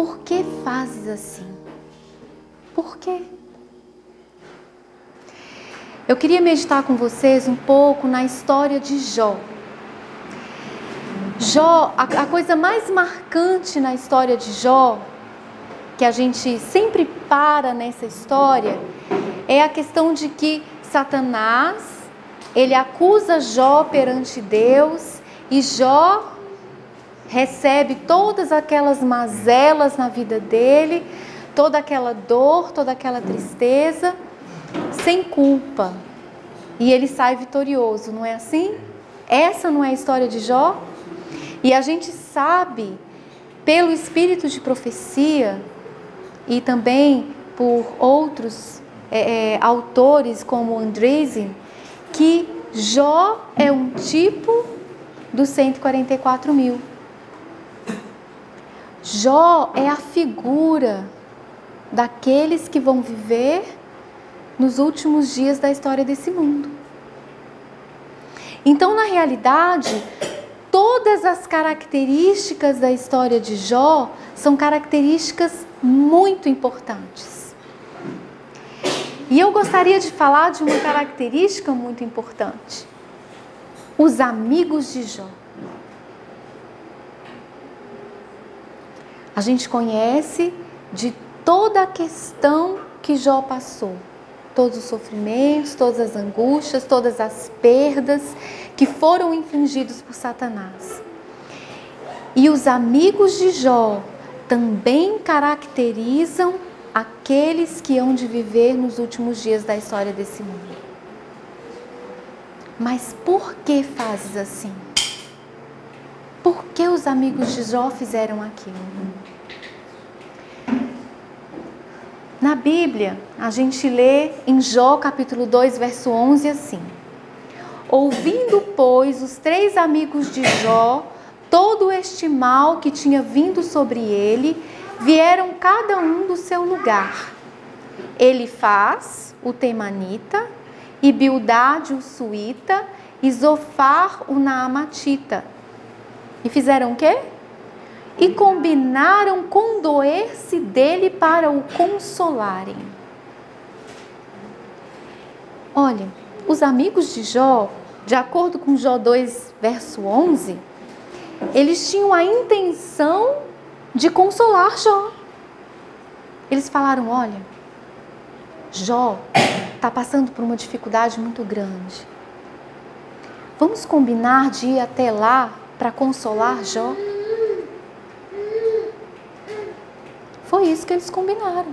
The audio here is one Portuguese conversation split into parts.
por que fazes assim? Por quê? Eu queria meditar com vocês um pouco na história de Jó. Jó, a, a coisa mais marcante na história de Jó, que a gente sempre para nessa história, é a questão de que Satanás, ele acusa Jó perante Deus e Jó recebe todas aquelas mazelas na vida dele, toda aquela dor, toda aquela tristeza sem culpa. E ele sai vitorioso, não é assim? Essa não é a história de Jó? E a gente sabe, pelo espírito de profecia e também por outros é, é, autores como Andreessen, que Jó é um tipo dos 144 mil. Jó é a figura daqueles que vão viver nos últimos dias da história desse mundo. Então, na realidade, todas as características da história de Jó são características muito importantes. E eu gostaria de falar de uma característica muito importante: os amigos de Jó. A gente conhece de toda a questão que Jó passou todos os sofrimentos, todas as angústias, todas as perdas que foram infligidos por Satanás. E os amigos de Jó também caracterizam aqueles que hão de viver nos últimos dias da história desse mundo. Mas por que fazes assim? Por que os amigos de Jó fizeram aquilo? Na Bíblia, a gente lê em Jó capítulo 2, verso 11 assim: Ouvindo, pois, os três amigos de Jó todo este mal que tinha vindo sobre ele, vieram cada um do seu lugar. Ele faz o temanita, e Bildade o suíta, e Zofar o naamatita. E fizeram o quê? E combinaram condoer-se dele para o consolarem. Olha, os amigos de Jó, de acordo com Jó 2, verso 11, eles tinham a intenção de consolar Jó. Eles falaram: olha, Jó está passando por uma dificuldade muito grande. Vamos combinar de ir até lá para consolar Jó? Foi isso que eles combinaram.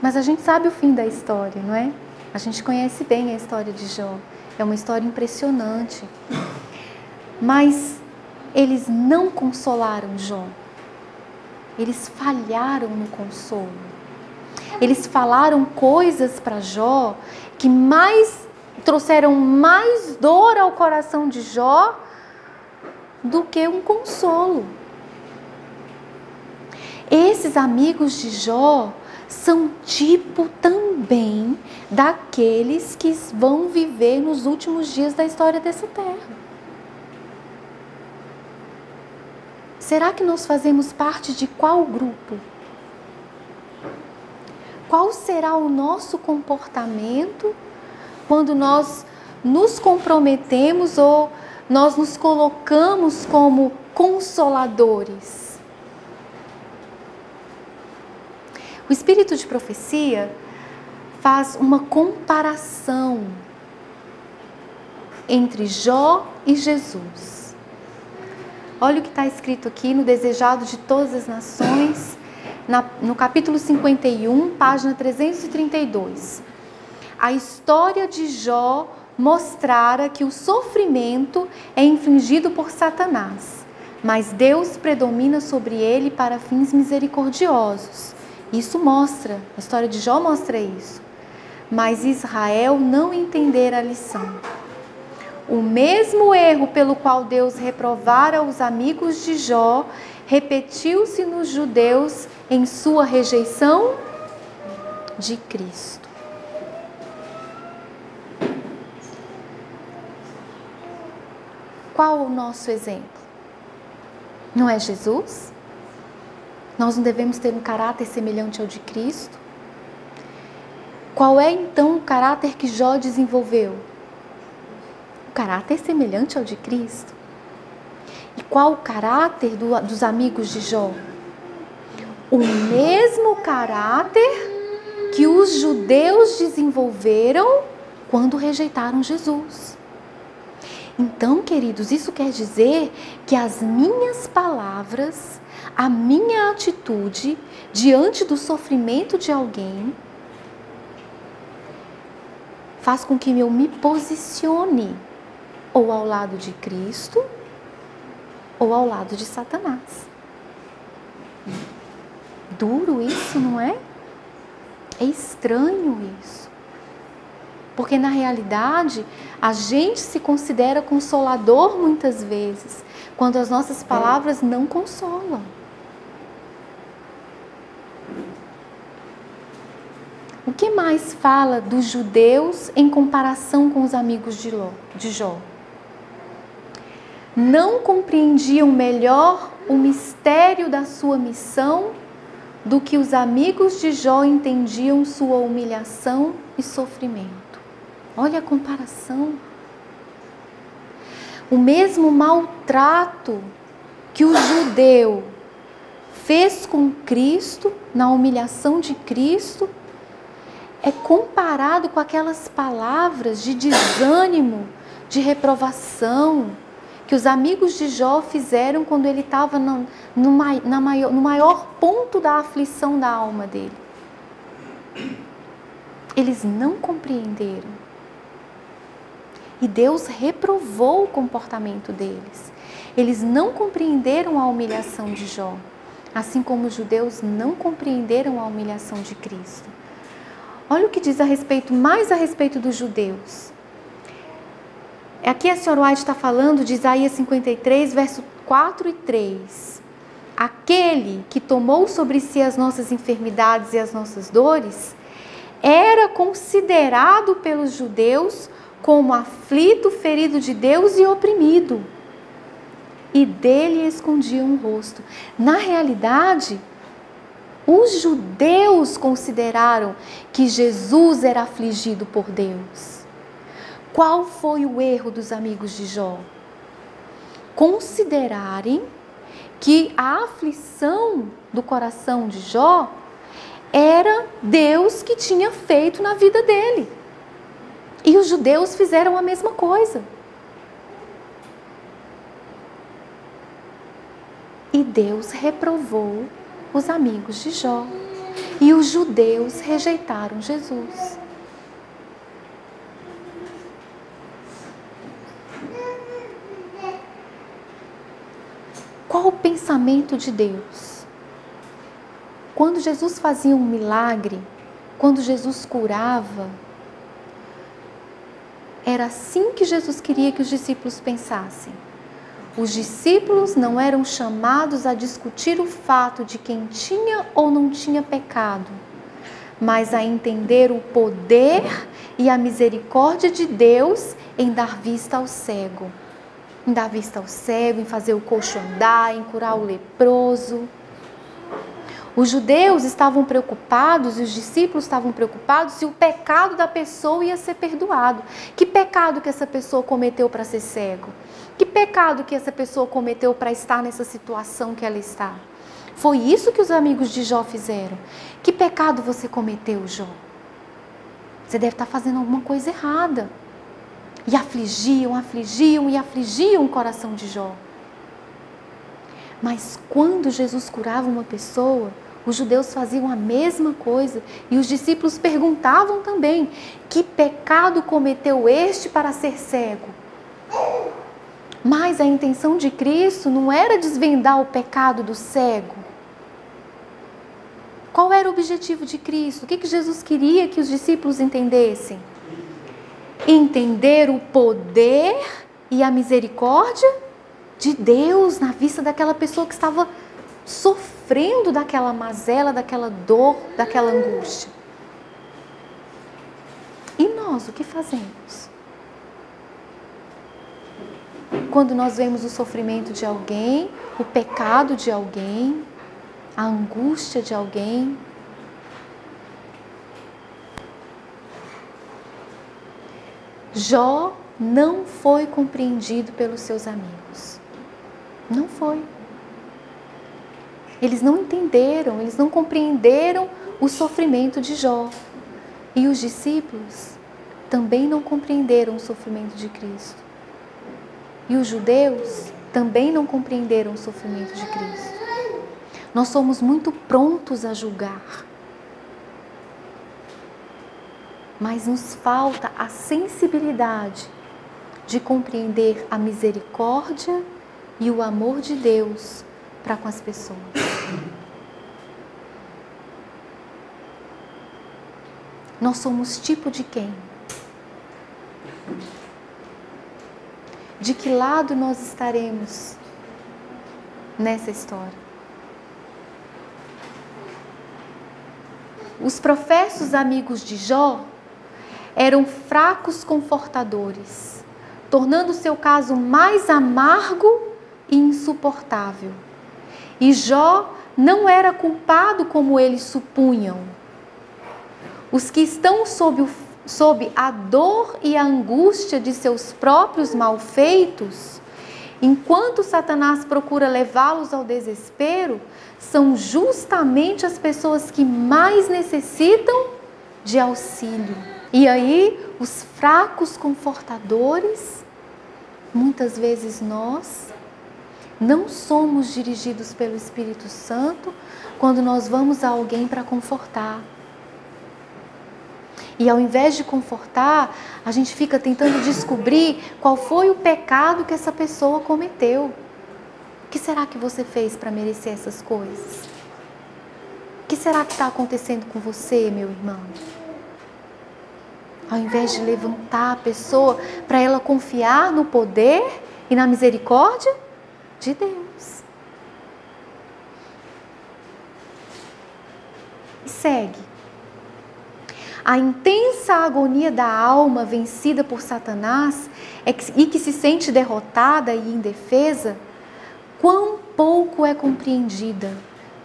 Mas a gente sabe o fim da história, não é? A gente conhece bem a história de Jó. É uma história impressionante. Mas eles não consolaram Jó. Eles falharam no consolo. Eles falaram coisas para Jó que mais trouxeram mais dor ao coração de Jó do que um consolo. Esses amigos de Jó são tipo também daqueles que vão viver nos últimos dias da história dessa terra. Será que nós fazemos parte de qual grupo? Qual será o nosso comportamento quando nós nos comprometemos ou nós nos colocamos como consoladores? O espírito de profecia faz uma comparação entre Jó e Jesus. Olha o que está escrito aqui no Desejado de Todas as Nações, na, no capítulo 51, página 332. A história de Jó mostrara que o sofrimento é infligido por Satanás, mas Deus predomina sobre ele para fins misericordiosos isso mostra, a história de Jó mostra isso. Mas Israel não entender a lição. O mesmo erro pelo qual Deus reprovara os amigos de Jó repetiu-se nos judeus em sua rejeição de Cristo. Qual o nosso exemplo? Não é Jesus? Nós não devemos ter um caráter semelhante ao de Cristo? Qual é então o caráter que Jó desenvolveu? O caráter semelhante ao de Cristo. E qual o caráter do, dos amigos de Jó? O mesmo caráter que os judeus desenvolveram quando rejeitaram Jesus. Então, queridos, isso quer dizer que as minhas palavras, a minha atitude diante do sofrimento de alguém, faz com que eu me posicione ou ao lado de Cristo ou ao lado de Satanás. Duro isso, não é? É estranho isso. Porque na realidade, a gente se considera consolador muitas vezes, quando as nossas palavras não consolam. O que mais fala dos judeus em comparação com os amigos de, Ló, de Jó? Não compreendiam melhor o mistério da sua missão do que os amigos de Jó entendiam sua humilhação e sofrimento. Olha a comparação. O mesmo maltrato que o judeu fez com Cristo, na humilhação de Cristo, é comparado com aquelas palavras de desânimo, de reprovação, que os amigos de Jó fizeram quando ele estava no, no, maior, no maior ponto da aflição da alma dele. Eles não compreenderam. E Deus reprovou o comportamento deles. Eles não compreenderam a humilhação de Jó, assim como os judeus não compreenderam a humilhação de Cristo. Olha o que diz a respeito, mais a respeito dos judeus. Aqui a senhora White está falando de Isaías 53, verso 4 e 3. Aquele que tomou sobre si as nossas enfermidades e as nossas dores, era considerado pelos judeus como aflito, ferido de Deus e oprimido. E dele escondiam o rosto. Na realidade, os judeus consideraram que Jesus era afligido por Deus. Qual foi o erro dos amigos de Jó? Considerarem que a aflição do coração de Jó era Deus que tinha feito na vida dele. E os judeus fizeram a mesma coisa. Deus reprovou os amigos de Jó. E os judeus rejeitaram Jesus. Qual o pensamento de Deus? Quando Jesus fazia um milagre, quando Jesus curava, era assim que Jesus queria que os discípulos pensassem. Os discípulos não eram chamados a discutir o fato de quem tinha ou não tinha pecado, mas a entender o poder e a misericórdia de Deus em dar vista ao cego. Em dar vista ao cego, em fazer o coxo andar, em curar o leproso. Os judeus estavam preocupados e os discípulos estavam preocupados se o pecado da pessoa ia ser perdoado. Que pecado que essa pessoa cometeu para ser cego? Que pecado que essa pessoa cometeu para estar nessa situação que ela está? Foi isso que os amigos de Jó fizeram. Que pecado você cometeu, Jó? Você deve estar fazendo alguma coisa errada. E afligiam, afligiam e afligiam o coração de Jó. Mas quando Jesus curava uma pessoa, os judeus faziam a mesma coisa e os discípulos perguntavam também: que pecado cometeu este para ser cego? Mas a intenção de Cristo não era desvendar o pecado do cego. Qual era o objetivo de Cristo? O que, que Jesus queria que os discípulos entendessem? Entender o poder e a misericórdia de Deus na vista daquela pessoa que estava sofrendo daquela mazela, daquela dor, daquela angústia. E nós o que fazemos? Quando nós vemos o sofrimento de alguém, o pecado de alguém, a angústia de alguém. Jó não foi compreendido pelos seus amigos. Não foi. Eles não entenderam, eles não compreenderam o sofrimento de Jó. E os discípulos também não compreenderam o sofrimento de Cristo. E os judeus também não compreenderam o sofrimento de Cristo. Nós somos muito prontos a julgar. Mas nos falta a sensibilidade de compreender a misericórdia e o amor de Deus para com as pessoas. Nós somos tipo de quem? De que lado nós estaremos nessa história? Os professos amigos de Jó eram fracos confortadores, tornando seu caso mais amargo e insuportável. E Jó não era culpado como eles supunham. Os que estão sob, o, sob a dor e a angústia de seus próprios malfeitos, enquanto Satanás procura levá-los ao desespero, são justamente as pessoas que mais necessitam de auxílio. E aí, os fracos confortadores, muitas vezes nós, não somos dirigidos pelo Espírito Santo quando nós vamos a alguém para confortar. E ao invés de confortar, a gente fica tentando descobrir qual foi o pecado que essa pessoa cometeu. O que será que você fez para merecer essas coisas? O que será que está acontecendo com você, meu irmão? Ao invés de levantar a pessoa para ela confiar no poder e na misericórdia, de Deus. E segue. A intensa agonia da alma vencida por Satanás é e que se sente derrotada e indefesa, quão pouco é compreendida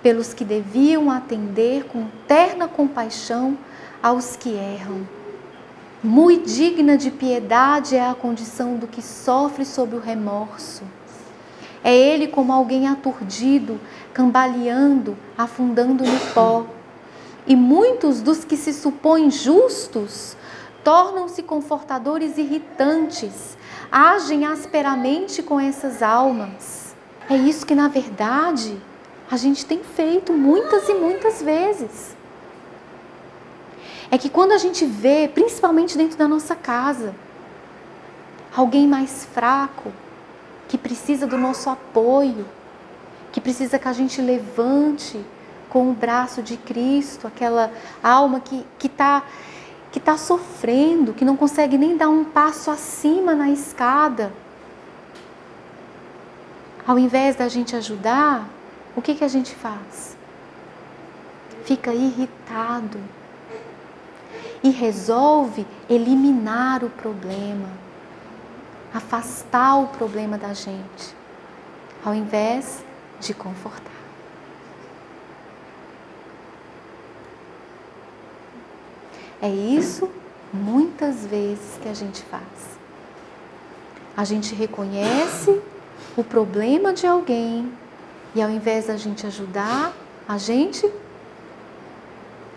pelos que deviam atender com terna compaixão aos que erram. Muito digna de piedade é a condição do que sofre sob o remorso é ele como alguém aturdido, cambaleando, afundando no pó. E muitos dos que se supõem justos tornam-se confortadores irritantes, agem asperamente com essas almas. É isso que, na verdade, a gente tem feito muitas e muitas vezes. É que quando a gente vê, principalmente dentro da nossa casa, alguém mais fraco, que precisa do nosso apoio, que precisa que a gente levante com o braço de Cristo, aquela alma que está que tá sofrendo, que não consegue nem dar um passo acima na escada. Ao invés da gente ajudar, o que, que a gente faz? Fica irritado e resolve eliminar o problema afastar o problema da gente, ao invés de confortar. É isso muitas vezes que a gente faz. A gente reconhece o problema de alguém e ao invés da gente ajudar, a gente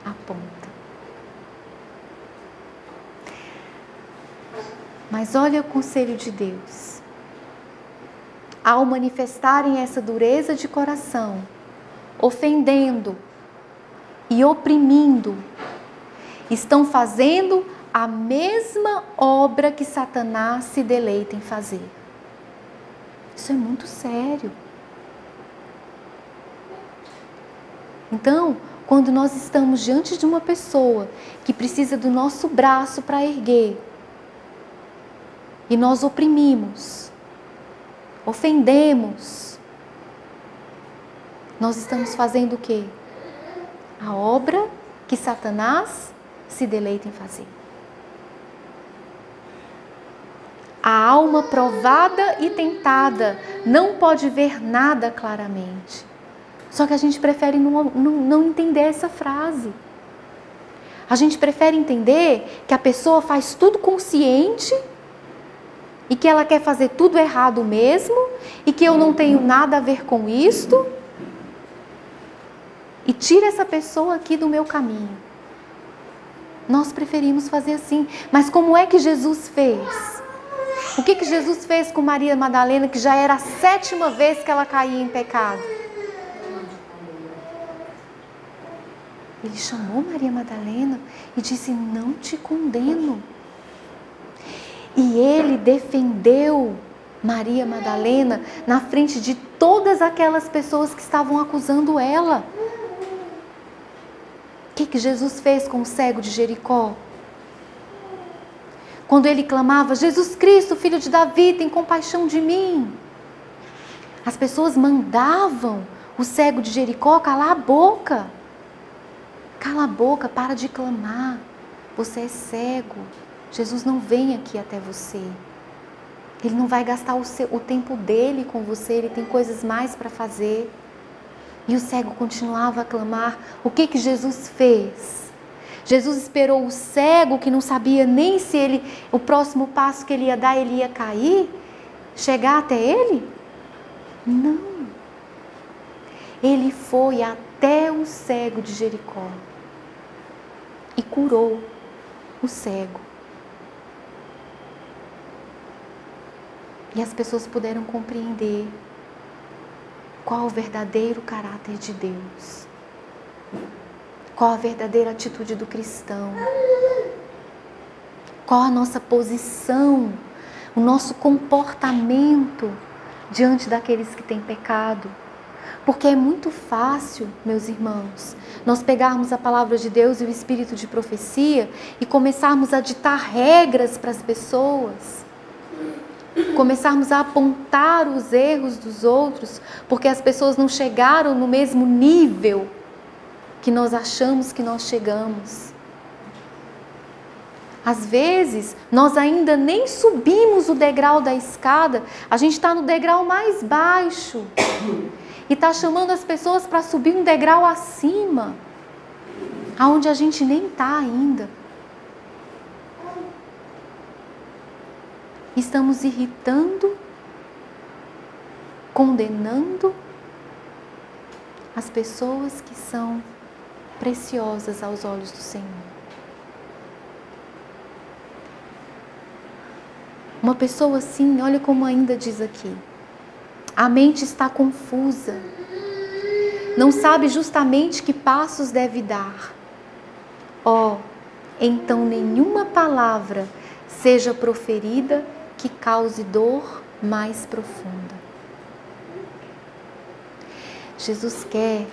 aponta. Mas olha o conselho de Deus. Ao manifestarem essa dureza de coração, ofendendo e oprimindo, estão fazendo a mesma obra que Satanás se deleita em fazer. Isso é muito sério. Então, quando nós estamos diante de uma pessoa que precisa do nosso braço para erguer, e nós oprimimos, ofendemos, nós estamos fazendo o quê? A obra que Satanás se deleita em fazer. A alma provada e tentada não pode ver nada claramente. Só que a gente prefere não, não, não entender essa frase. A gente prefere entender que a pessoa faz tudo consciente e que ela quer fazer tudo errado mesmo e que eu não tenho nada a ver com isto e tira essa pessoa aqui do meu caminho. Nós preferimos fazer assim, mas como é que Jesus fez? O que, que Jesus fez com Maria Madalena, que já era a sétima vez que ela caía em pecado? Ele chamou Maria Madalena e disse: Não te condeno. E ele defendeu Maria Madalena na frente de todas aquelas pessoas que estavam acusando ela. Que, que Jesus fez com o cego de Jericó? Quando ele clamava: Jesus Cristo, filho de Davi, tem compaixão de mim. As pessoas mandavam o cego de Jericó calar a boca. Cala a boca, para de clamar. Você é cego. Jesus não vem aqui até você. Ele não vai gastar o, seu, o tempo dele com você, ele tem coisas mais para fazer. E o cego continuava a clamar. O que que Jesus fez? Jesus esperou o cego que não sabia nem se ele o próximo passo que ele ia dar ele ia cair, chegar até ele? Não. Ele foi até o cego de Jericó e curou o cego. E as pessoas puderam compreender qual o verdadeiro caráter de Deus, qual a verdadeira atitude do cristão, qual a nossa posição, o nosso comportamento diante daqueles que têm pecado. Porque é muito fácil, meus irmãos, nós pegarmos a palavra de Deus e o espírito de profecia e começarmos a ditar regras para as pessoas. Começarmos a apontar os erros dos outros, porque as pessoas não chegaram no mesmo nível que nós achamos que nós chegamos. Às vezes, nós ainda nem subimos o degrau da escada, a gente está no degrau mais baixo e está chamando as pessoas para subir um degrau acima, aonde a gente nem está ainda. Estamos irritando, condenando as pessoas que são preciosas aos olhos do Senhor. Uma pessoa assim, olha como ainda diz aqui, a mente está confusa. Não sabe justamente que passos deve dar. Ó, oh, então nenhuma palavra seja proferida que cause dor mais profunda. Jesus quer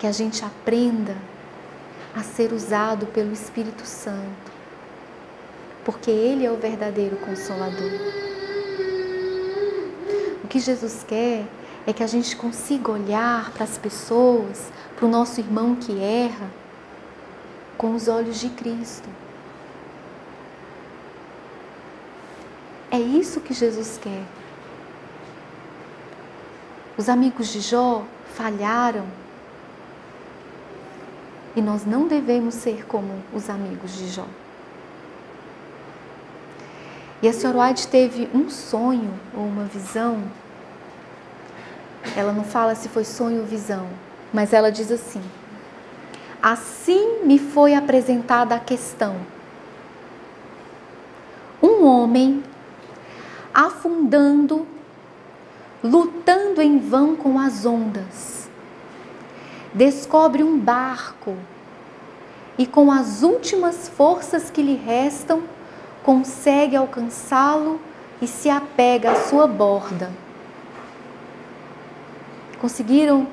que a gente aprenda a ser usado pelo Espírito Santo, porque Ele é o verdadeiro consolador que Jesus quer é que a gente consiga olhar para as pessoas, para o nosso irmão que erra, com os olhos de Cristo. É isso que Jesus quer. Os amigos de Jó falharam e nós não devemos ser como os amigos de Jó. E a senhora White teve um sonho ou uma visão ela não fala se foi sonho ou visão, mas ela diz assim: Assim me foi apresentada a questão. Um homem afundando, lutando em vão com as ondas, descobre um barco e, com as últimas forças que lhe restam, consegue alcançá-lo e se apega à sua borda Conseguiram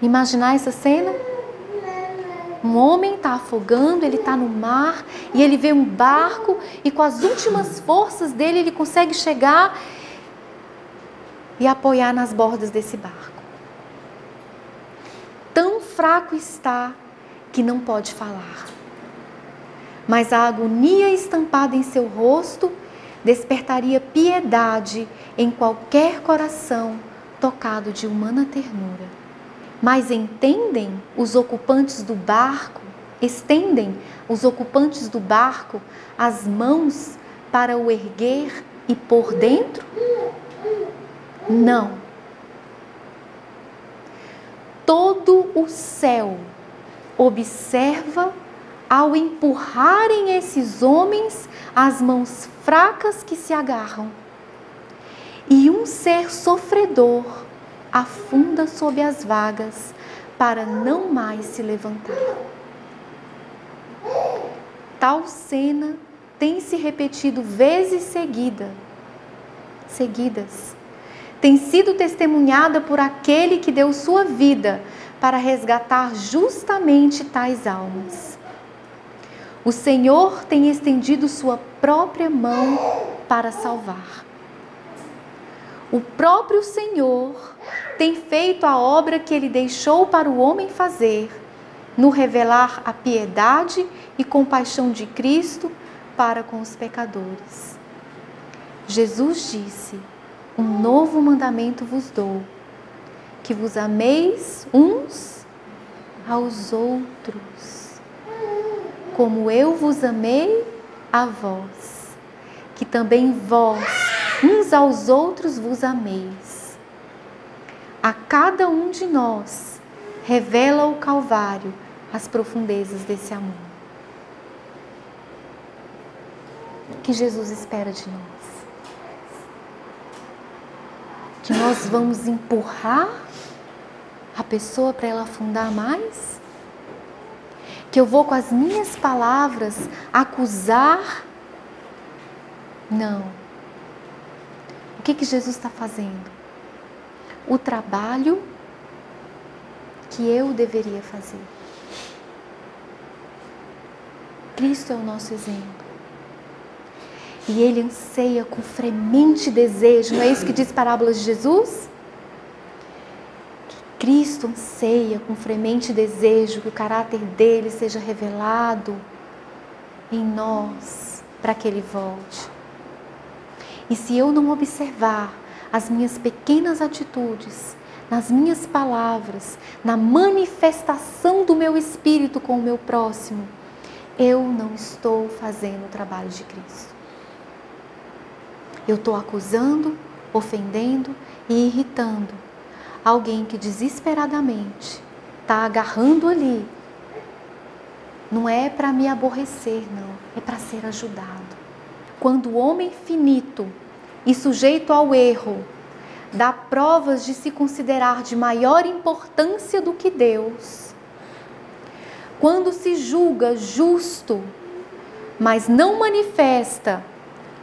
imaginar essa cena? Um homem está afogando, ele está no mar e ele vê um barco e com as últimas forças dele ele consegue chegar e apoiar nas bordas desse barco. Tão fraco está que não pode falar. Mas a agonia estampada em seu rosto despertaria piedade em qualquer coração tocado de humana ternura. Mas entendem os ocupantes do barco, estendem os ocupantes do barco as mãos para o erguer e pôr dentro? Não. Todo o céu observa ao empurrarem esses homens as mãos fracas que se agarram. E um ser sofredor afunda sob as vagas para não mais se levantar. Tal cena tem se repetido vezes seguida, seguidas. Tem sido testemunhada por aquele que deu sua vida para resgatar justamente tais almas. O Senhor tem estendido sua própria mão para salvar. O próprio Senhor tem feito a obra que ele deixou para o homem fazer, no revelar a piedade e compaixão de Cristo para com os pecadores. Jesus disse: Um novo mandamento vos dou que vos ameis uns aos outros, como eu vos amei a vós, que também vós uns aos outros vos ameis. A cada um de nós revela o Calvário as profundezas desse amor. Que Jesus espera de nós. Que nós vamos empurrar a pessoa para ela afundar mais? Que eu vou com as minhas palavras acusar? Não. O que, que Jesus está fazendo? O trabalho que eu deveria fazer. Cristo é o nosso exemplo. E ele anseia com fremente desejo, não é isso que diz parábolas de Jesus? Cristo anseia com fremente desejo que o caráter dele seja revelado em nós para que ele volte. E se eu não observar as minhas pequenas atitudes, nas minhas palavras, na manifestação do meu espírito com o meu próximo, eu não estou fazendo o trabalho de Cristo. Eu estou acusando, ofendendo e irritando alguém que desesperadamente está agarrando ali, não é para me aborrecer, não, é para ser ajudado. Quando o homem finito e sujeito ao erro dá provas de se considerar de maior importância do que Deus, quando se julga justo, mas não manifesta,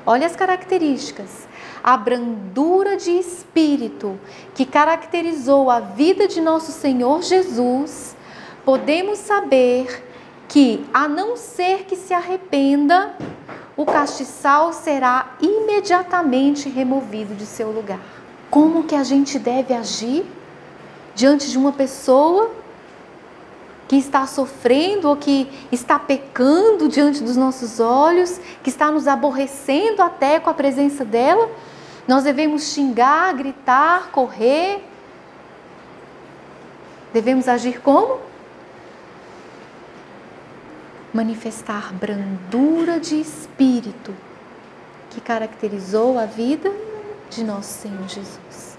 olha as características, a brandura de espírito que caracterizou a vida de nosso Senhor Jesus, podemos saber que, a não ser que se arrependa, o castiçal será imediatamente removido de seu lugar. Como que a gente deve agir diante de uma pessoa que está sofrendo ou que está pecando diante dos nossos olhos, que está nos aborrecendo até com a presença dela, nós devemos xingar, gritar, correr. Devemos agir como? Manifestar brandura de espírito que caracterizou a vida de nosso Senhor Jesus.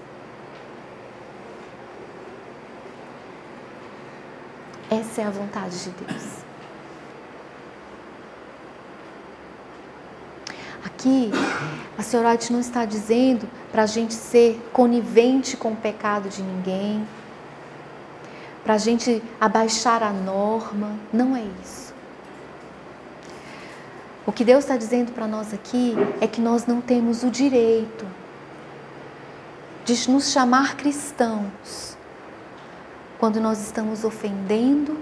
Essa é a vontade de Deus. Aqui, a senhora não está dizendo para a gente ser conivente com o pecado de ninguém, para a gente abaixar a norma. Não é isso. O que Deus está dizendo para nós aqui é que nós não temos o direito de nos chamar cristãos quando nós estamos ofendendo,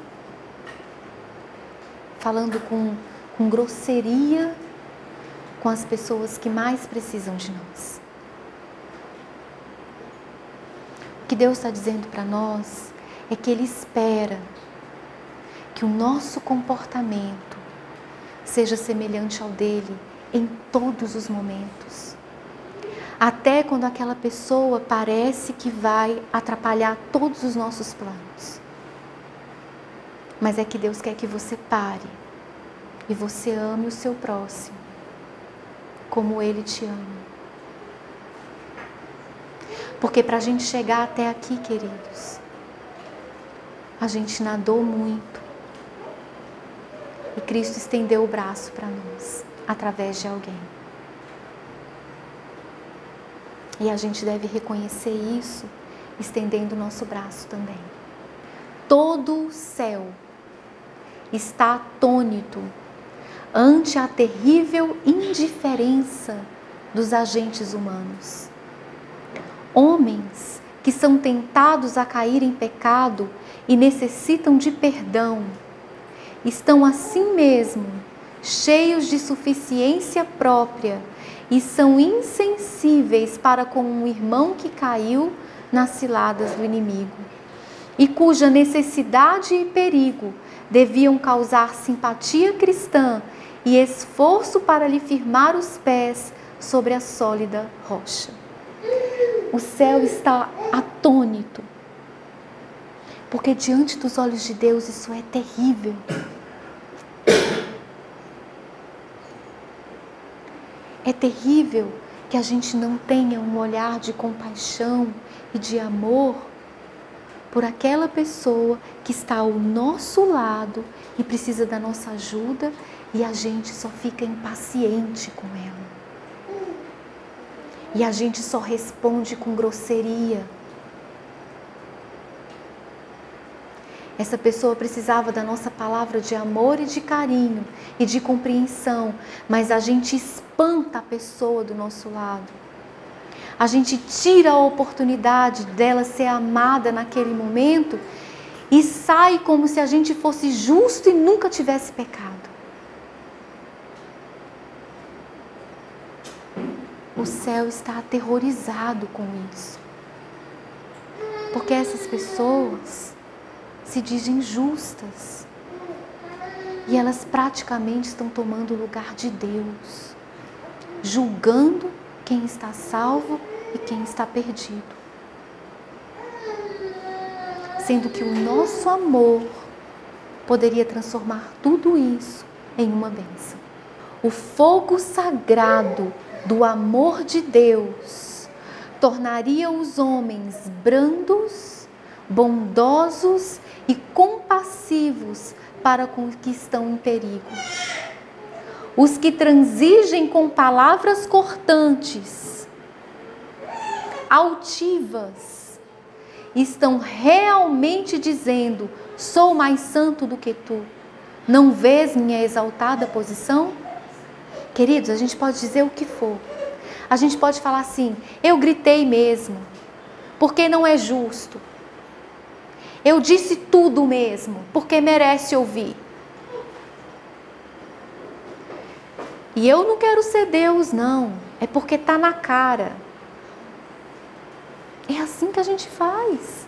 falando com, com grosseria com as pessoas que mais precisam de nós. O que Deus está dizendo para nós é que Ele espera que o nosso comportamento seja semelhante ao dele em todos os momentos. até quando aquela pessoa parece que vai atrapalhar todos os nossos planos. Mas é que Deus quer que você pare e você ame o seu próximo como Ele te ama. Porque para a gente chegar até aqui, queridos, a gente nadou muito. E Cristo estendeu o braço para nós, através de alguém. E a gente deve reconhecer isso, estendendo o nosso braço também. Todo o céu está atônito ante a terrível indiferença dos agentes humanos. Homens que são tentados a cair em pecado e necessitam de perdão, estão assim mesmo cheios de suficiência própria e são insensíveis para com um irmão que caiu nas ciladas do inimigo e cuja necessidade e perigo deviam causar simpatia cristã e esforço para lhe firmar os pés sobre a sólida rocha. O céu está atônito, porque diante dos olhos de Deus isso é terrível. É terrível que a gente não tenha um olhar de compaixão e de amor por aquela pessoa que está ao nosso lado e precisa da nossa ajuda e a gente só fica impaciente com ela. E a gente só responde com grosseria. Essa pessoa precisava da nossa palavra de amor e de carinho e de compreensão, mas a gente espanta a pessoa do nosso lado a gente tira a oportunidade dela ser amada naquele momento e sai como se a gente fosse justo e nunca tivesse pecado. O céu está aterrorizado com isso. Porque essas pessoas se dizem justas. E elas praticamente estão tomando o lugar de Deus, julgando quem está salvo e quem está perdido. Sendo que o nosso amor poderia transformar tudo isso em uma bênção. O fogo sagrado do amor de Deus tornaria os homens brandos, bondosos e compassivos para com os que estão em perigo. Os que transigem com palavras cortantes, altivas, estão realmente dizendo: sou mais santo do que tu. Não vês minha exaltada posição? Queridos, a gente pode dizer o que for. A gente pode falar assim: eu gritei mesmo, porque não é justo. Eu disse tudo mesmo, porque merece ouvir. E eu não quero ser Deus, não. É porque está na cara. É assim que a gente faz.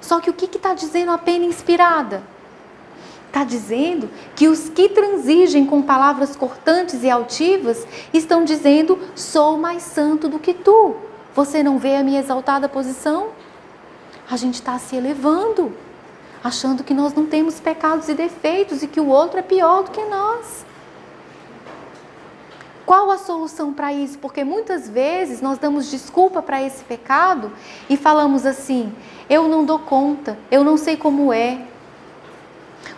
Só que o que está dizendo a pena inspirada? Está dizendo que os que transigem com palavras cortantes e altivas estão dizendo: sou mais santo do que tu. Você não vê a minha exaltada posição? A gente está se elevando, achando que nós não temos pecados e defeitos e que o outro é pior do que nós. Qual a solução para isso? Porque muitas vezes nós damos desculpa para esse pecado e falamos assim: eu não dou conta, eu não sei como é.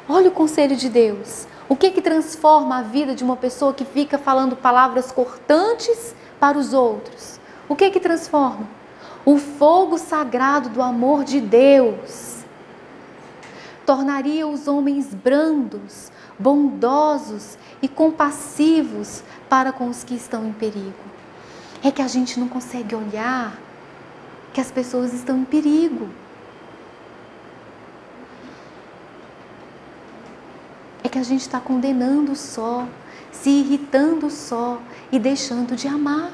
Olha o conselho de Deus. O que que transforma a vida de uma pessoa que fica falando palavras cortantes para os outros? O que que transforma? O fogo sagrado do amor de Deus tornaria os homens brandos, bondosos e compassivos para com os que estão em perigo. É que a gente não consegue olhar que as pessoas estão em perigo. É que a gente está condenando só, se irritando só e deixando de amar.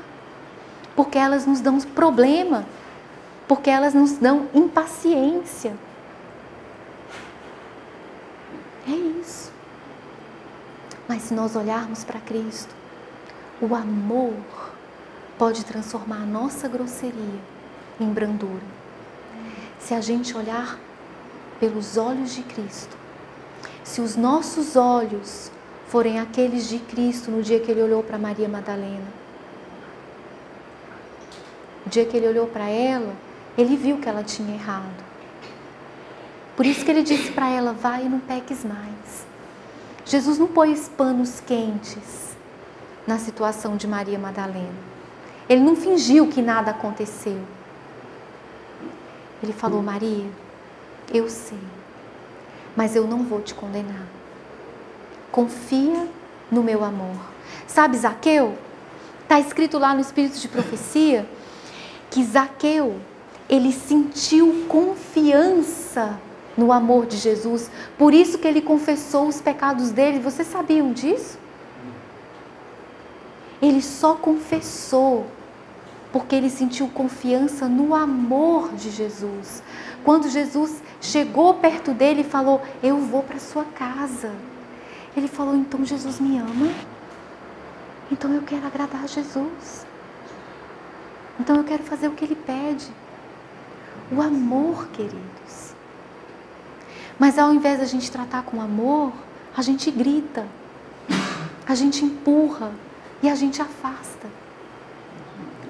Porque elas nos dão problema, porque elas nos dão impaciência. É isso. Mas se nós olharmos para Cristo, o amor pode transformar a nossa grosseria em brandura. Se a gente olhar pelos olhos de Cristo, se os nossos olhos forem aqueles de Cristo no dia que ele olhou para Maria Madalena, o dia que ele olhou para ela, ele viu que ela tinha errado. Por isso que ele disse para ela: vai e não peques mais. Jesus não pôs panos quentes na situação de Maria Madalena. Ele não fingiu que nada aconteceu. Ele falou: Maria, eu sei, mas eu não vou te condenar. Confia no meu amor. Sabe, Zaqueu? Está escrito lá no Espírito de Profecia que Zaqueu, ele sentiu confiança no amor de Jesus. Por isso que ele confessou os pecados dele. Vocês sabiam disso? Ele só confessou porque ele sentiu confiança no amor de Jesus. Quando Jesus chegou perto dele e falou: Eu vou para sua casa. Ele falou: Então Jesus me ama. Então eu quero agradar a Jesus. Então eu quero fazer o que ele pede. O amor, queridos. Mas ao invés da gente tratar com amor, a gente grita, a gente empurra e a gente afasta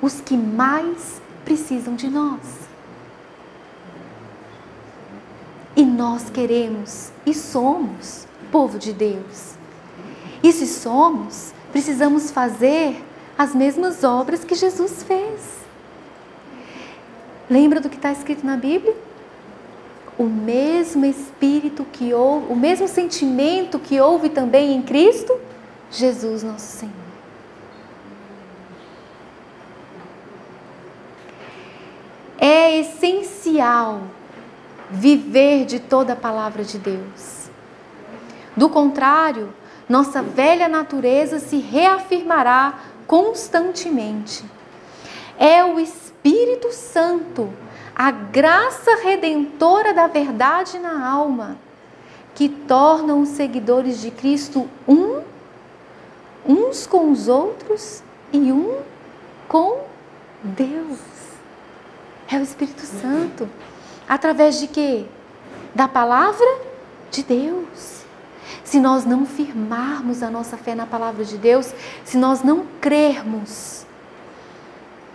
os que mais precisam de nós. E nós queremos e somos povo de Deus. E se somos, precisamos fazer as mesmas obras que Jesus fez. Lembra do que está escrito na Bíblia? o mesmo espírito que houve, o mesmo sentimento que houve também em Cristo, Jesus nosso Senhor. É essencial viver de toda a palavra de Deus. Do contrário, nossa velha natureza se reafirmará constantemente. É o Espírito Santo a graça redentora da verdade na alma, que tornam os seguidores de Cristo um, uns com os outros e um com Deus. É o Espírito Santo. Através de quê? Da palavra de Deus. Se nós não firmarmos a nossa fé na palavra de Deus, se nós não crermos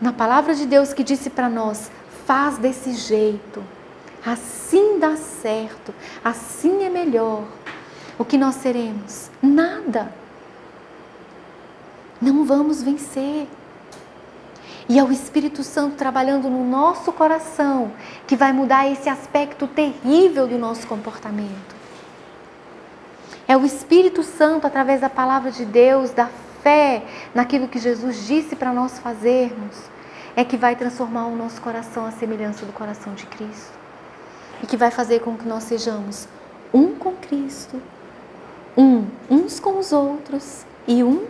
na palavra de Deus que disse para nós: faz desse jeito. Assim dá certo, assim é melhor. O que nós seremos? Nada. Não vamos vencer. E é o Espírito Santo trabalhando no nosso coração que vai mudar esse aspecto terrível do nosso comportamento. É o Espírito Santo, através da palavra de Deus, da fé naquilo que Jesus disse para nós fazermos, é que vai transformar o nosso coração à semelhança do coração de Cristo. E que vai fazer com que nós sejamos um com Cristo, um uns com os outros e um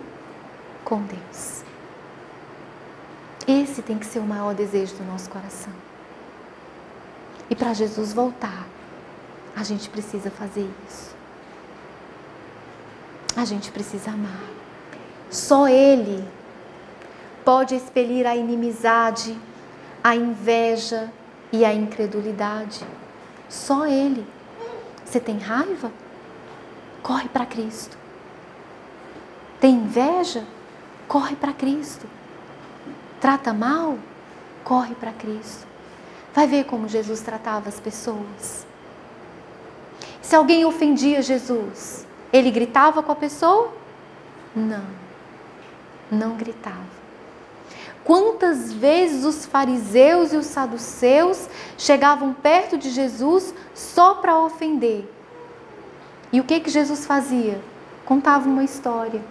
com Deus. Esse tem que ser o maior desejo do nosso coração. E para Jesus voltar, a gente precisa fazer isso. A gente precisa amar. Só Ele pode expelir a inimizade, a inveja e a incredulidade. Só Ele. Você tem raiva? Corre para Cristo. Tem inveja? Corre para Cristo. Trata mal? Corre para Cristo. Vai ver como Jesus tratava as pessoas. Se alguém ofendia Jesus, ele gritava com a pessoa? Não, não gritava. Quantas vezes os fariseus e os saduceus chegavam perto de Jesus só para ofender? E o que que Jesus fazia? Contava uma história.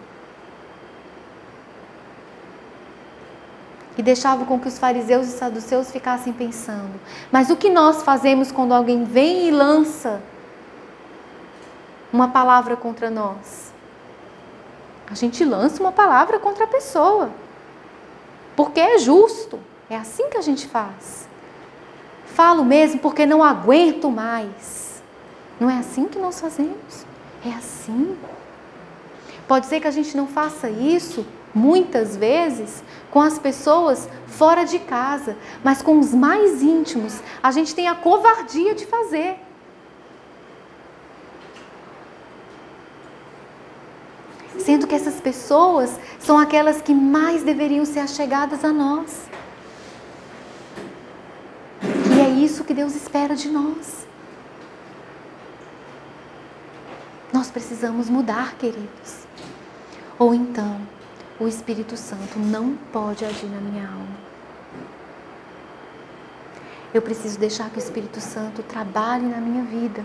E deixava com que os fariseus e saduceus ficassem pensando. Mas o que nós fazemos quando alguém vem e lança uma palavra contra nós? A gente lança uma palavra contra a pessoa porque é justo. É assim que a gente faz. Falo mesmo porque não aguento mais. Não é assim que nós fazemos? É assim. Pode ser que a gente não faça isso muitas vezes, com as pessoas fora de casa, mas com os mais íntimos, a gente tem a covardia de fazer. Sendo que essas pessoas são aquelas que mais deveriam ser achegadas a nós. E é isso que Deus espera de nós. Nós precisamos mudar, queridos. Ou então, o Espírito Santo não pode agir na minha alma. Eu preciso deixar que o Espírito Santo trabalhe na minha vida,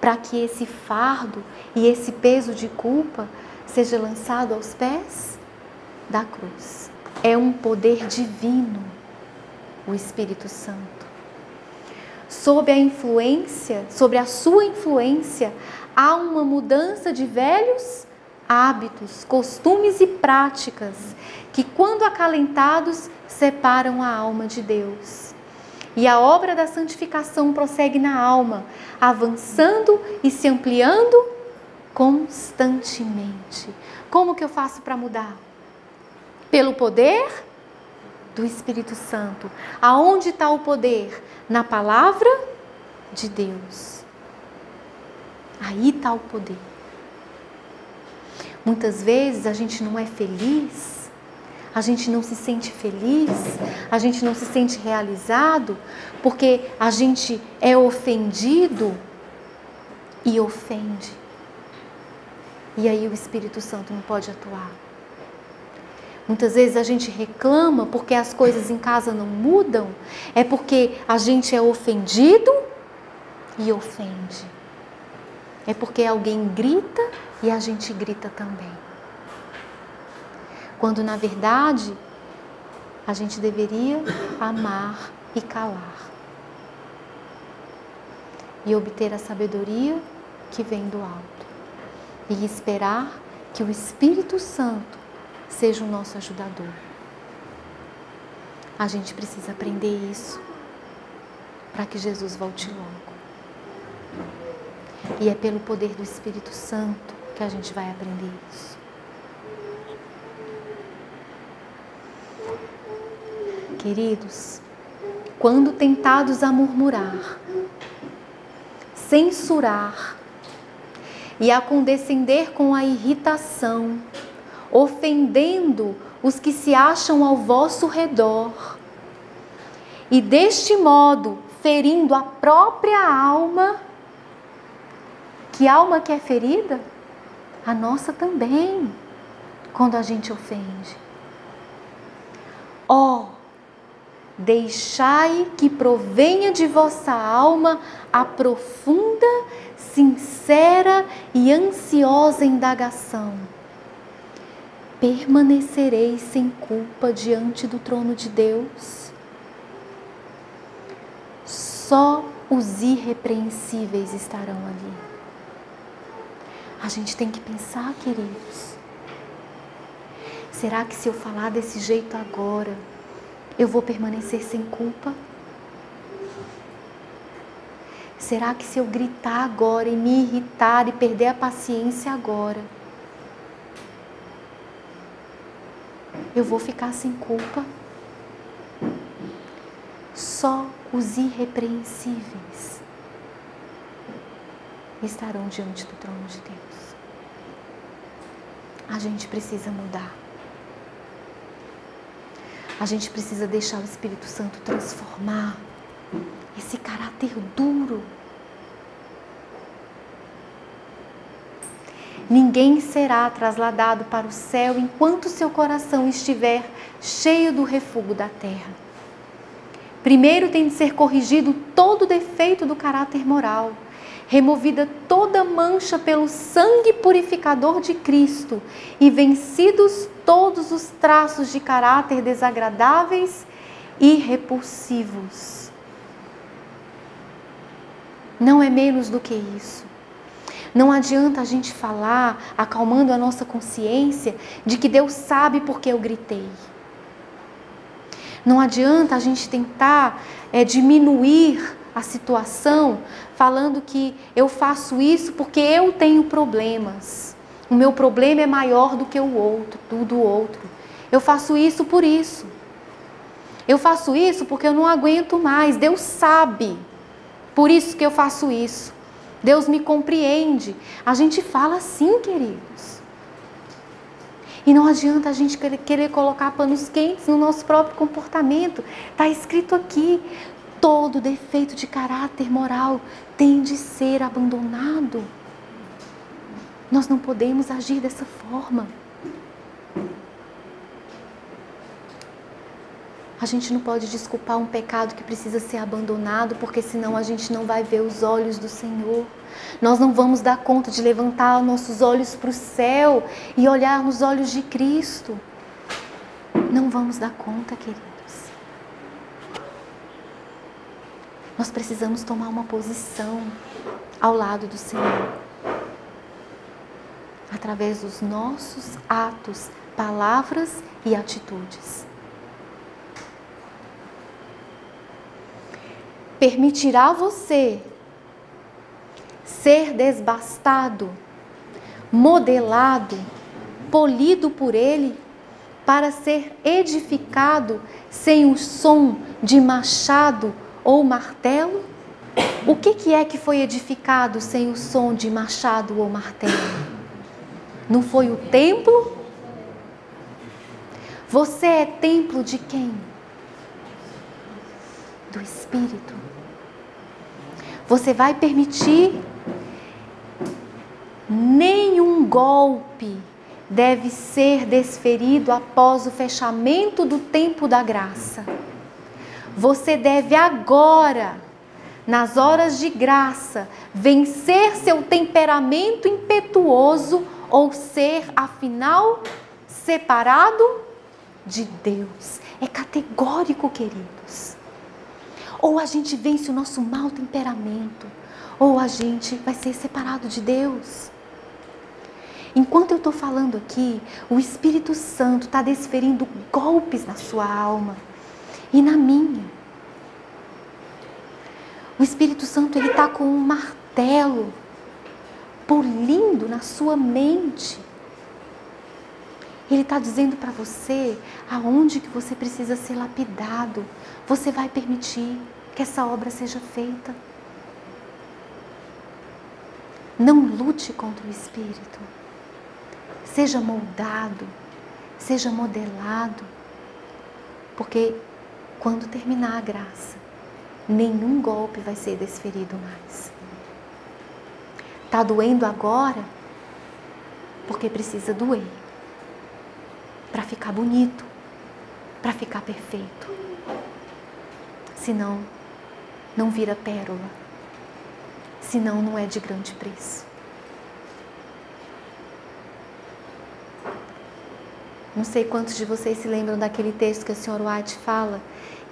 para que esse fardo e esse peso de culpa seja lançado aos pés da cruz. É um poder divino, o Espírito Santo. Sob a influência, sobre a sua influência, há uma mudança de velhos hábitos, costumes e práticas que, quando acalentados, separam a alma de Deus. E a obra da santificação prossegue na alma, avançando e se ampliando constantemente. Como que eu faço para mudar? Pelo poder do Espírito Santo. Aonde está o poder? Na palavra de Deus. Aí está o poder. Muitas vezes a gente não é feliz, a gente não se sente feliz, a gente não se sente realizado, porque a gente é ofendido e ofende. E aí o Espírito Santo não pode atuar. Muitas vezes a gente reclama porque as coisas em casa não mudam, é porque a gente é ofendido e ofende. É porque alguém grita e a gente grita também. Quando na verdade a gente deveria amar e calar. E obter a sabedoria que vem do alto. E esperar que o Espírito Santo seja o nosso ajudador. A gente precisa aprender isso para que Jesus volte logo. E é pelo poder do Espírito Santo que a gente vai aprender isso. Queridos, quando tentados a murmurar, censurar e a condescender com a irritação, ofendendo os que se acham ao vosso redor, e deste modo ferindo a própria alma, que alma que é ferida? a nossa também, quando a gente ofende. Ó, oh, deixai que provenha de vossa alma a profunda, sincera e ansiosa indagação. Permanecereis sem culpa diante do trono de Deus? Só os irrepreensíveis estarão ali. A gente tem que pensar, queridos. Será que se eu falar desse jeito agora, eu vou permanecer sem culpa? Será que se eu gritar agora e me irritar e perder a paciência agora, eu vou ficar sem culpa? Só os irrepreensíveis estarão diante do trono de Deus a gente precisa mudar. A gente precisa deixar o Espírito Santo transformar esse caráter duro. Ninguém será trasladado para o céu enquanto seu coração estiver cheio do refúgio da terra. Primeiro tem de ser corrigido todo defeito do caráter moral removida toda mancha pelo sangue purificador de Cristo e vencidos todos os traços de caráter desagradáveis e repulsivos. Não é menos do que isso. Não adianta a gente falar, acalmando a nossa consciência, de que Deus sabe porque eu gritei. Não adianta a gente tentar é, diminuir a situação falando que eu faço isso porque eu tenho problemas. O meu problema é maior do que o outro, do, outro. Eu faço isso por isso. Eu faço isso porque eu não aguento mais. Deus sabe. Por isso que eu faço isso. Deus me compreende. A gente fala assim, queridos. E não adianta a gente querer colocar panos quentes no nosso próprio comportamento. Está escrito aqui: todo defeito de caráter moral tem de ser abandonado. Nós não podemos agir dessa forma. A gente não pode desculpar um pecado que precisa ser abandonado, porque senão a gente não vai ver os olhos do Senhor. Nós não vamos dar conta de levantar nossos olhos para o céu e olhar nos olhos de Cristo. Não vamos dar conta, queridos. Nós precisamos tomar uma posição ao lado do Senhor. Através dos nossos atos, palavras e atitudes. permitirá você ser desbastado, modelado, polido por ele, para ser edificado sem o som de machado ou martelo? O que, que é que foi edificado sem o som de machado ou martelo? Não foi o templo? Você é templo de quem? Do Espírito. Você vai permitir nenhum golpe deve ser desferido após o fechamento do tempo da graça. Você deve agora, nas horas de graça, vencer seu temperamento impetuoso ou ser, afinal, separado de Deus. É categórico, queridos. Ou a gente vence o nosso mau temperamento, ou a gente vai ser separado de Deus. Enquanto eu estou falando aqui, o Espírito Santo está desferindo golpes na sua alma e na minha. O Espírito Santo ele está com um martelo polindo na sua mente. Ele está dizendo para você aonde que você precisa ser lapidado, você vai permitir que essa obra seja feita. Não lute contra o Espírito. Seja moldado, seja modelado, porque quando terminar a graça, nenhum golpe vai ser desferido mais. Está doendo agora? Porque precisa doer para ficar bonito, para ficar perfeito senão não vira pérola, senão não é de grande preço. Não sei quantos de vocês se lembram daquele texto que a senhora White fala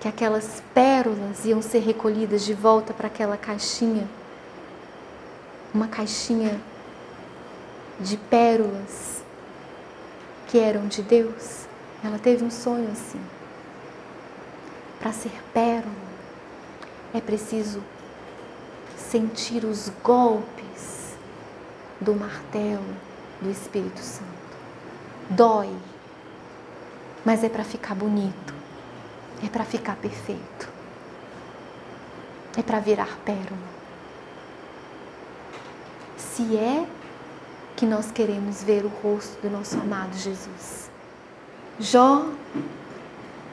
que aquelas pérolas iam ser recolhidas de volta para aquela caixinha, uma caixinha de pérolas que eram de Deus. Ela teve um sonho assim. Para ser pérola, é preciso sentir os golpes do martelo do Espírito Santo. Dói, mas é para ficar bonito, é para ficar perfeito, é para virar pérola. Se é que nós queremos ver o rosto do nosso amado Jesus. Jó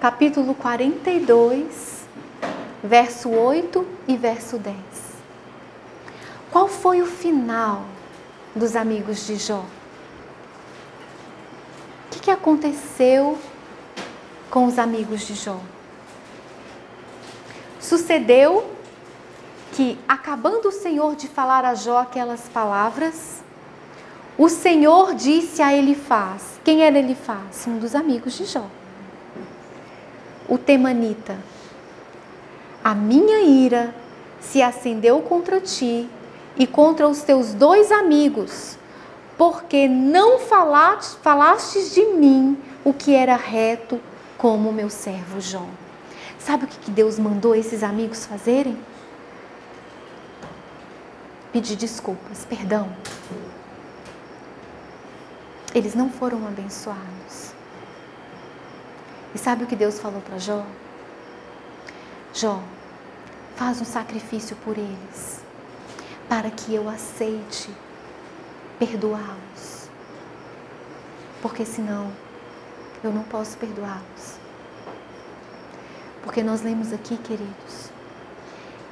capítulo 42, verso 8 e verso 10. Qual foi o final dos amigos de Jó? O que, que aconteceu com os amigos de Jó? Sucedeu que, acabando o Senhor de falar a Jó aquelas palavras, o Senhor disse a Elifaz: quem era Elifaz? Um dos amigos de Jó o temanita: A minha ira se acendeu contra ti e contra os teus dois amigos, porque não falaste, falastes de mim o que era reto, como meu servo João. Sabe o que Deus mandou esses amigos fazerem? Pedir desculpas, perdão. eles não foram abençoados. E sabe o que Deus falou para Jó? Jó, faz um sacrifício por eles, para que eu aceite perdoá-los. Porque senão eu não posso perdoá-los. Porque nós lemos aqui, queridos,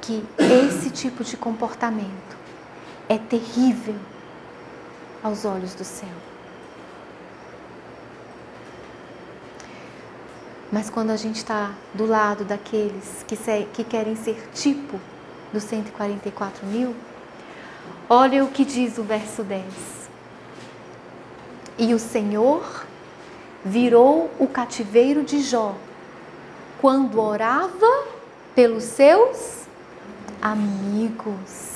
que esse tipo de comportamento é terrível aos olhos do céu. Mas quando a gente está do lado daqueles que, se, que querem ser tipo dos 144 mil, olha o que diz o verso 10. E o Senhor virou o cativeiro de Jó quando orava pelos seus amigos.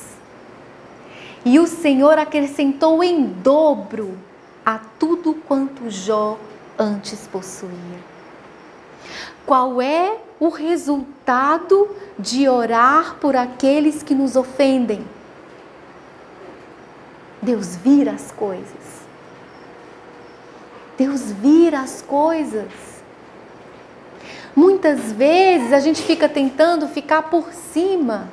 E o Senhor acrescentou em dobro a tudo quanto Jó antes possuía. Qual é o resultado de orar por aqueles que nos ofendem? Deus vira as coisas. Deus vira as coisas. Muitas vezes a gente fica tentando ficar por cima,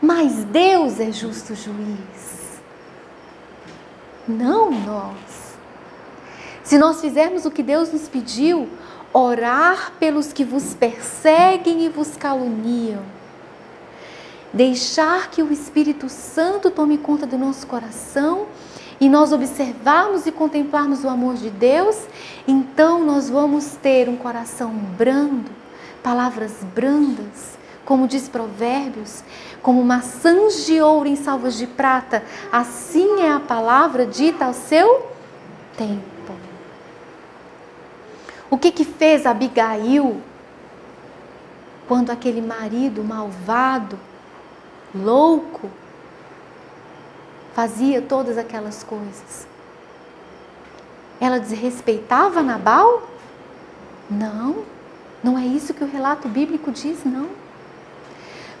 mas Deus é justo juiz, não nós. Se nós fizermos o que Deus nos pediu, orar pelos que vos perseguem e vos caluniam, deixar que o Espírito Santo tome conta do nosso coração e nós observarmos e contemplarmos o amor de Deus, então nós vamos ter um coração brando, palavras brandas, como diz Provérbios, como maçãs de ouro em salvas de prata, assim é a palavra dita ao seu tempo. O que que fez Abigail quando aquele marido malvado, louco, fazia todas aquelas coisas? Ela desrespeitava Nabal? Não, não é isso que o relato bíblico diz, não.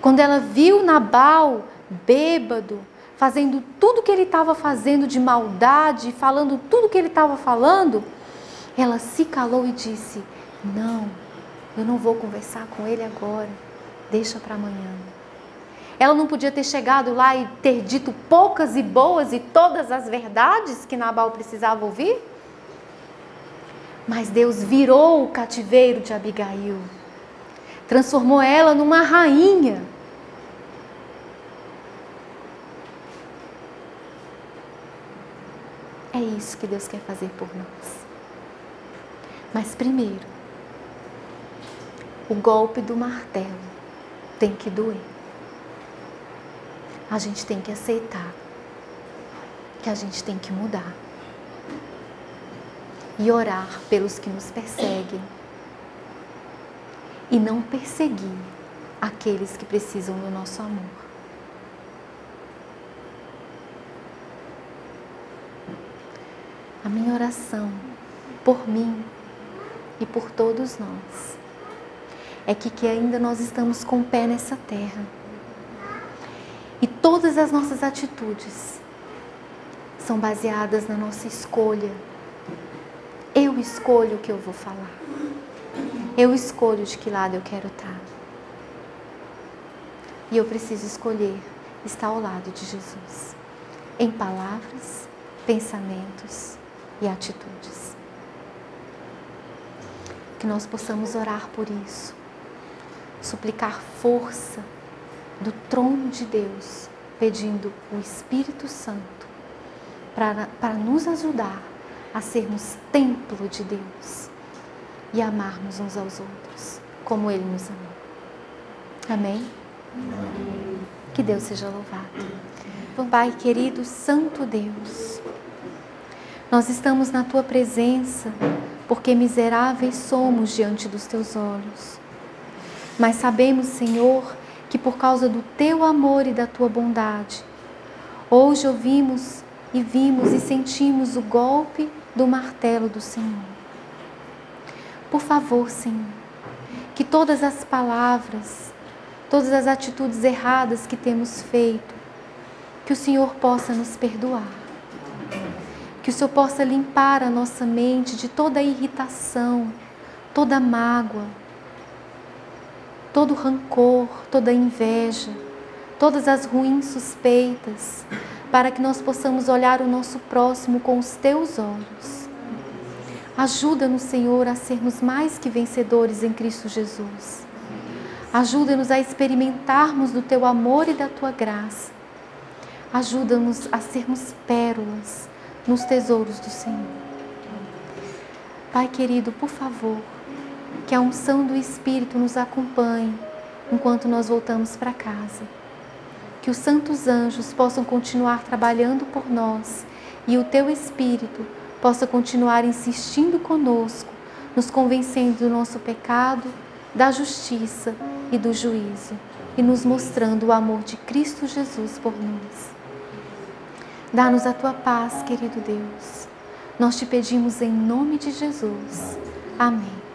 Quando ela viu Nabal bêbado, fazendo tudo que ele estava fazendo de maldade, falando tudo que ele estava falando, ela se calou e disse: Não, eu não vou conversar com ele agora, deixa para amanhã. Ela não podia ter chegado lá e ter dito poucas e boas e todas as verdades que Nabal precisava ouvir? Mas Deus virou o cativeiro de Abigail, transformou ela numa rainha. É isso que Deus quer fazer por nós. Mas primeiro, o golpe do martelo tem que doer. A gente tem que aceitar que a gente tem que mudar. E orar pelos que nos perseguem. E não perseguir aqueles que precisam do nosso amor. A minha oração por mim e por todos nós. É que, que ainda nós estamos com o pé nessa terra. E todas as nossas atitudes são baseadas na nossa escolha. Eu escolho o que eu vou falar. Eu escolho de que lado eu quero estar. E eu preciso escolher estar ao lado de Jesus, em palavras, pensamentos e atitudes que nós possamos orar por isso, suplicar força do trono de Deus, pedindo o Espírito Santo para, para nos ajudar a sermos templo de Deus e amarmos uns aos outros como Ele nos amou. Amém? Amém. Que Deus seja louvado. Então, Pai querido, Santo Deus, nós estamos na Tua presença porque miseráveis somos diante dos teus olhos. Mas sabemos, Senhor, que por causa do teu amor e da tua bondade, hoje ouvimos e vimos e sentimos o golpe do martelo do Senhor. Por favor, Senhor, que todas as palavras, todas as atitudes erradas que temos feito, que o Senhor possa nos perdoar Que o Senhor possa limpar a nossa mente de toda irritação, toda mágoa, todo rancor, toda inveja, todas as ruins suspeitas, para que nós possamos olhar o nosso próximo com os teus olhos. Ajuda-nos, Senhor, a sermos mais que vencedores em Cristo Jesus. Ajuda-nos a experimentarmos do teu amor e da tua graça. Ajuda-nos a sermos pérolas nos tesouros do Senhor. Pai querido, por favor, que a unção do Espírito nos acompanhe enquanto nós voltamos para casa. Que os santos anjos possam continuar trabalhando por nós e o teu Espírito possa continuar insistindo conosco, nos convencendo do nosso pecado, da justiça e do juízo e nos mostrando o amor de Cristo Jesus por nós. Dá-nos a tua paz, querido Deus. Nós te pedimos em nome de Jesus. Amém.